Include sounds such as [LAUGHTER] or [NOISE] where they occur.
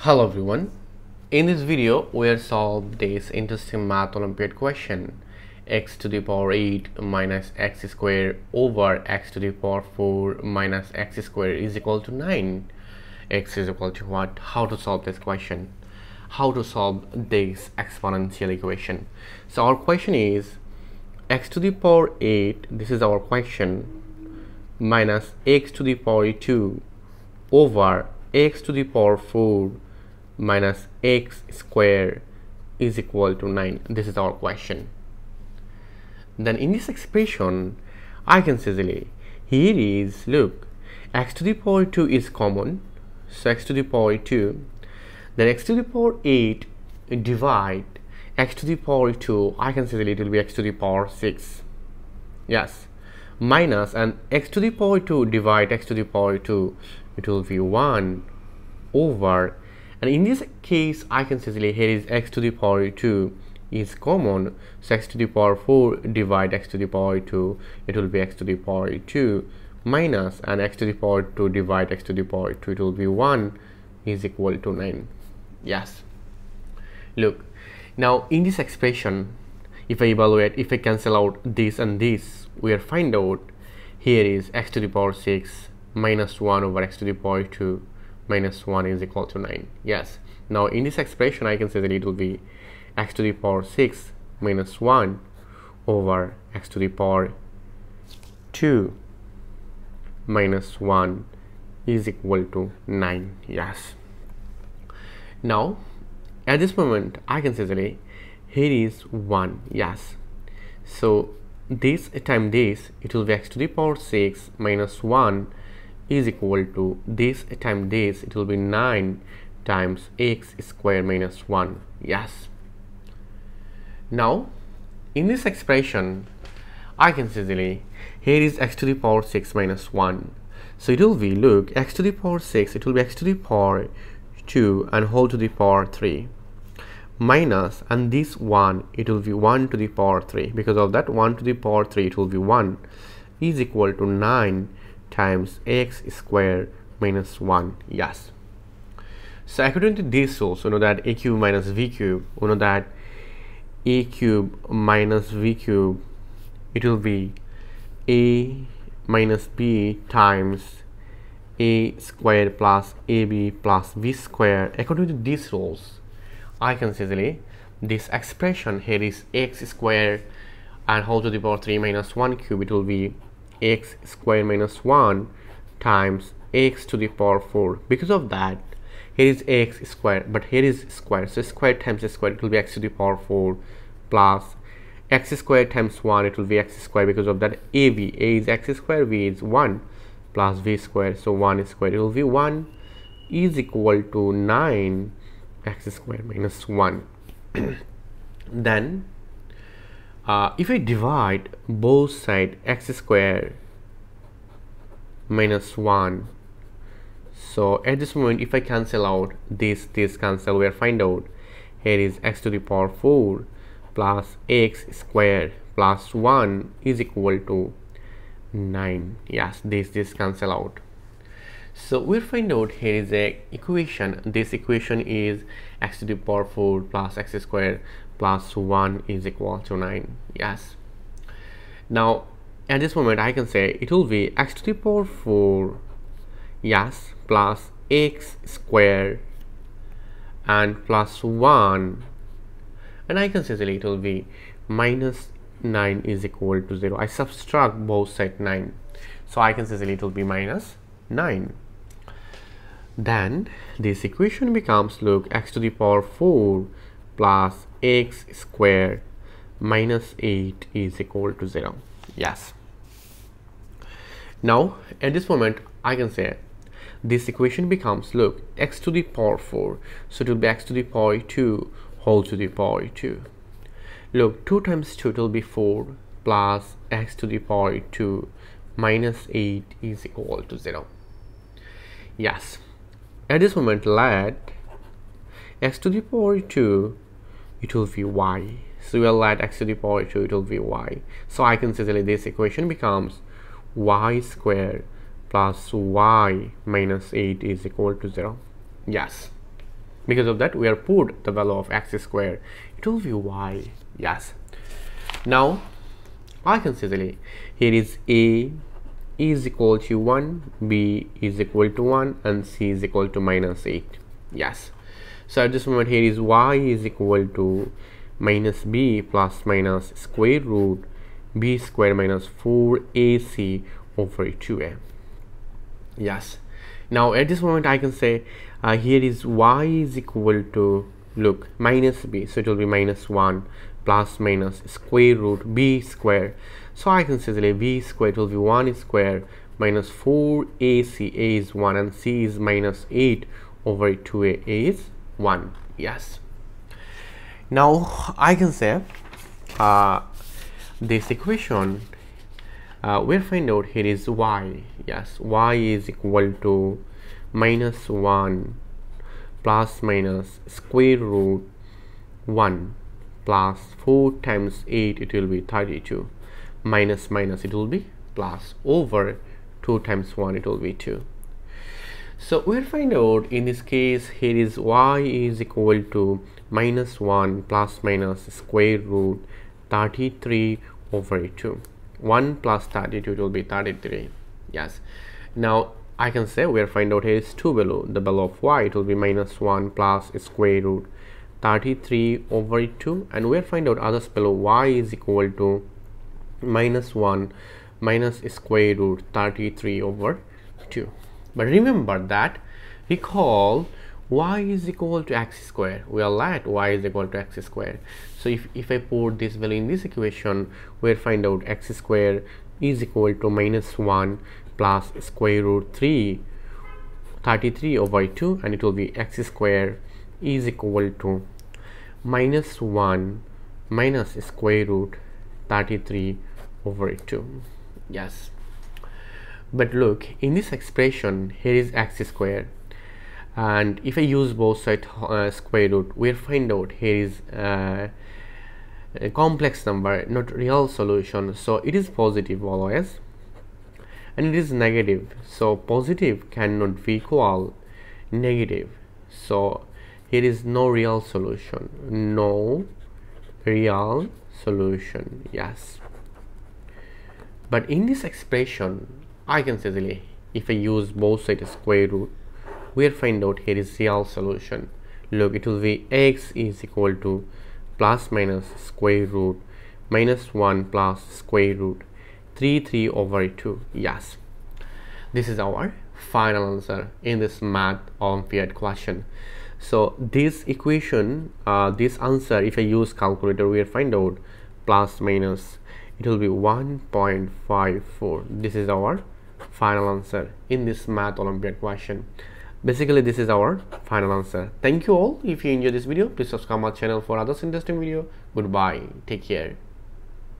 Hello everyone. In this video, we'll solve this interesting math Olympiad question x to the power 8 minus x square over x to the power 4 minus x square is equal to 9. x is equal to what? How to solve this question? How to solve this exponential equation? So our question is x to the power 8, this is our question, minus x to the power 2 over x to the power 4 minus x square is equal to 9 this is our question. Then in this expression I can say easily here is look x to the power 2 is common. So x to the power 2 then x to the power 8 divide x to the power 2 I can say it will be x to the power 6 yes. Minus and x to the power 2 divide x to the power 2 it will be 1 over and in this case I can say here is x to the power 2 is common. So x to the power 4 divide x to the power 2 it will be x to the power 2 minus and x to the power 2 divide x to the power 2 it will be 1 is equal to 9 yes. Look now in this expression if I evaluate if I cancel out this and this we are find out here is x to the power 6 minus 1 over x to the power 2 minus 1 is equal to 9 yes. Now in this expression I can say that it will be x to the power 6 minus 1 over x to the power 2 minus 1 is equal to 9 yes. Now at this moment I can say that here is 1 yes. So this time this it will be x to the power 6 minus 1 is equal to this times this it will be 9 times x square minus 1 yes. Now in this expression I can easily here is x to the power 6 minus 1 so it will be look x to the power 6 it will be x to the power 2 and whole to the power 3 minus and this 1 it will be 1 to the power 3 because of that 1 to the power 3 it will be 1 is equal to 9 times x squared minus 1 yes. So according to this rules we know that a cube minus v cube we know that a cube minus v cube it will be a minus b times a squared plus ab plus v squared. According to these rules. I can say easily this expression here is x squared and whole to the power 3 minus 1 cube it will be x square minus 1 times x to the power 4 because of that here is x square but here is square so square times square it will be x to the power 4 plus x square times 1 it will be x square because of that ab a is x square v is 1 plus v square so 1 square it will be 1 is equal to 9 x square minus 1 [CLEARS THROAT] then uh, if I divide both side x square minus 1 so at this moment if I cancel out this this cancel we are find out here is x to the power 4 plus x square plus 1 is equal to 9 yes this this cancel out so we'll find out here is a equation. This equation is x to the power 4 plus x squared plus 1 is equal to 9 yes. Now at this moment I can say it will be x to the power 4 yes plus x squared and plus 1 and I can say that it will be minus 9 is equal to 0 I subtract both side 9 so I can say that it will be minus 9 then this equation becomes look x to the power 4 plus x square minus 8 is equal to 0 yes. Now at this moment I can say this equation becomes look x to the power 4 so it will be x to the power 2 whole to the power 2 look 2 times 2 will be 4 plus x to the power 2 minus 8 is equal to 0 yes at this moment let x to the power 2 it will be y. So we'll let x to the power 2 it will be y. So I can say that this equation becomes y squared plus y minus 8 is equal to 0 yes. Because of that we are put the value of x square it will be y. Yes. Now I can say that here is a is equal to 1 b is equal to 1 and c is equal to minus 8 yes. So at this moment here is y is equal to minus b plus minus square root b square minus 4ac over 2a yes. Now at this moment I can say uh, here is y is equal to look minus b. So it will be minus 1 plus minus square root b square so I can say that b square will be 1 square minus 4ac a is 1 and c is minus 8 over 2a is 1 yes. Now I can say uh, this equation uh, we'll find out here is y. Yes y is equal to minus 1 plus minus square root 1 plus 4 times 8 it will be 32 minus minus it will be plus over 2 times 1 it will be 2 so we'll find out in this case here is y is equal to minus 1 plus minus square root 33 over 2 1 plus 32 will be 33 yes. Now I can say we'll find out here is 2 below the value of y it will be minus 1 plus square root 33 over 2 and we'll find out others below y is equal to minus 1 minus square root 33 over 2 but remember that recall y is equal to x square. We are let y is equal to x square. So if, if I put this value in this equation we'll find out x square is equal to minus 1 plus square root 3 33 over 2 and it will be x square is equal to minus 1 minus square root 33 over 2 yes. But look in this expression here is x square and if I use both side uh, square root we'll find out here is uh, a complex number not real solution. So it is positive always and it is negative. So positive cannot be equal negative. So here is no real solution. No real solution yes. But in this expression I can say if I use both sides square root we'll find out here is real solution. Look it will be x is equal to plus minus square root minus 1 plus square root 3 3 over 2 yes. This is our final answer in this math olympiad question so this equation uh, this answer if i use calculator we'll find out plus minus it will be 1.54 this is our final answer in this math olympiad question. Basically this is our final answer. Thank you all. If you enjoyed this video please subscribe my channel for others interesting video. Goodbye. Take care